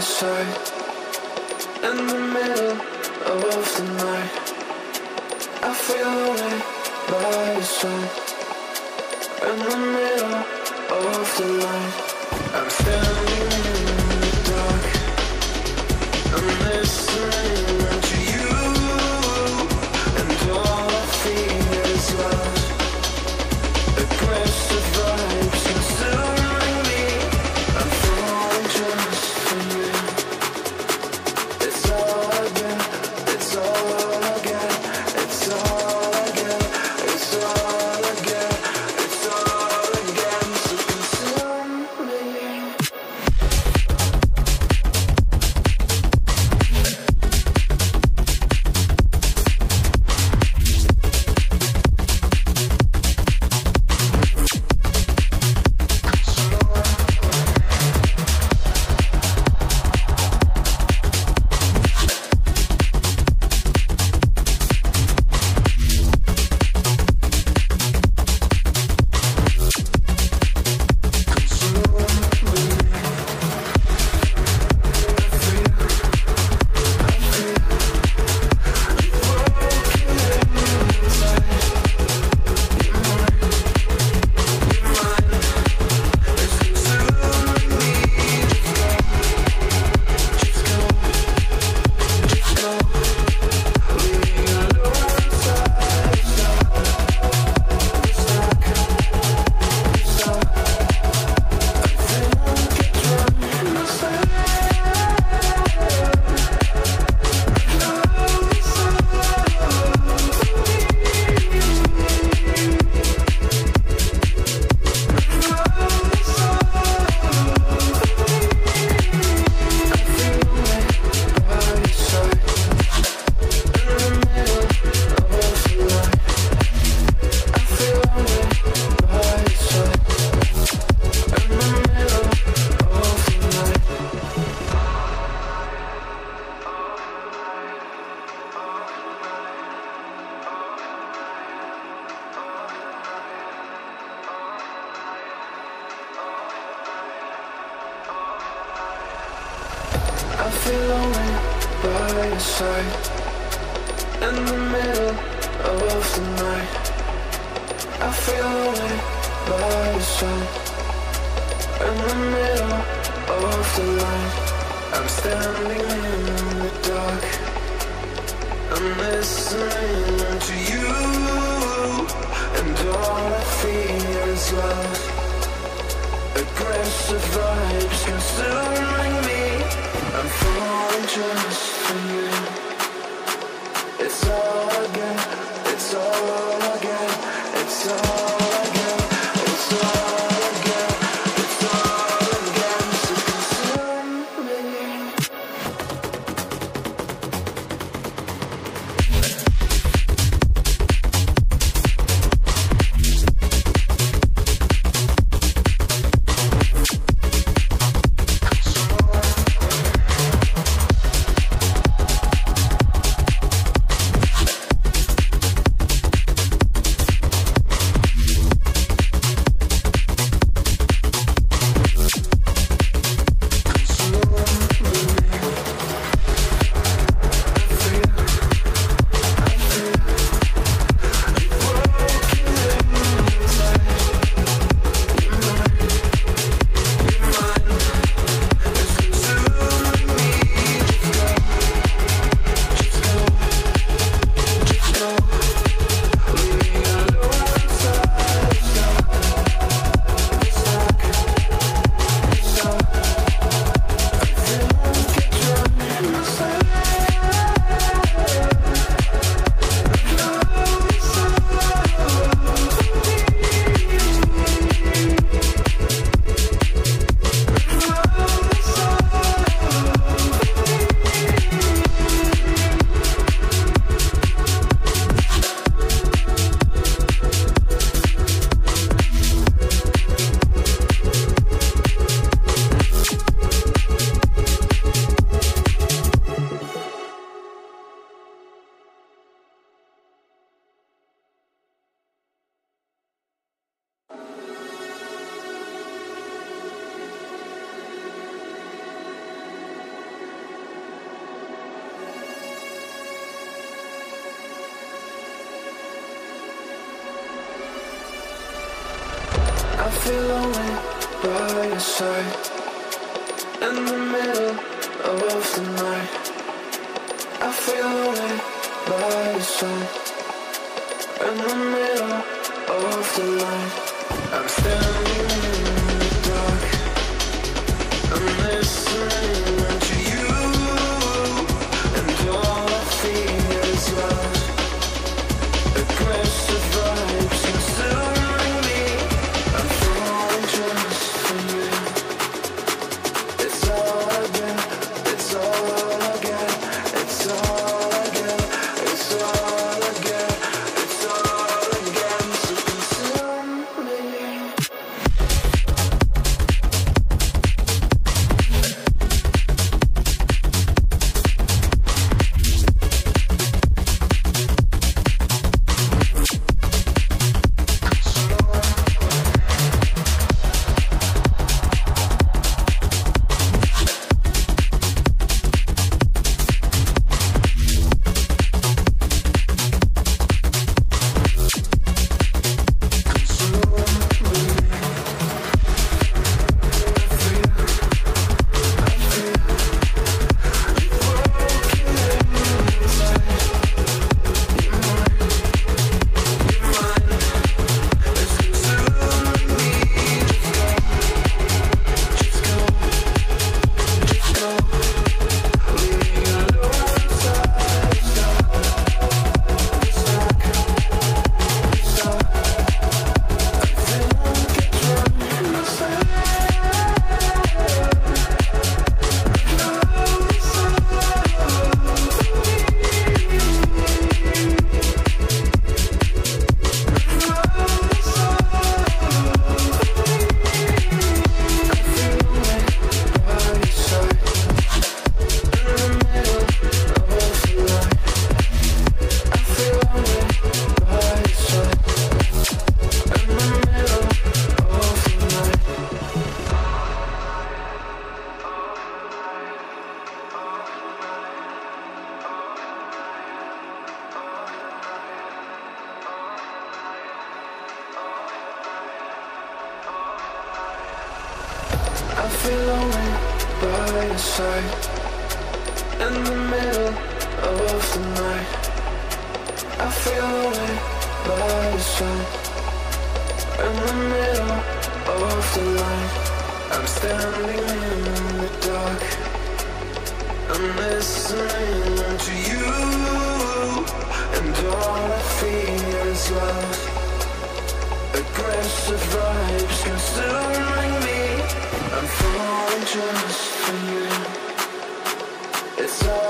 side in the middle of the night. I feel lonely by your side in the middle of the night. I'm standing in the dark. I'm listening. in the middle of the night. I feel it by the sun in the middle of the light. I'm standing in the dark. I'm listening to you, and all I feel is love. Aggressive vibes consuming me. I'm falling just for you. Feel lonely by your side in the middle of the night. I feel lonely by your side in the middle of the night. I feel lonely by your side in the middle of the night. I feel lonely by your side in the middle of the night. I'm standing in the dark. I'm listening to you, and all I feel is love. Aggressive vibes consuming. I'm falling just for you. It's all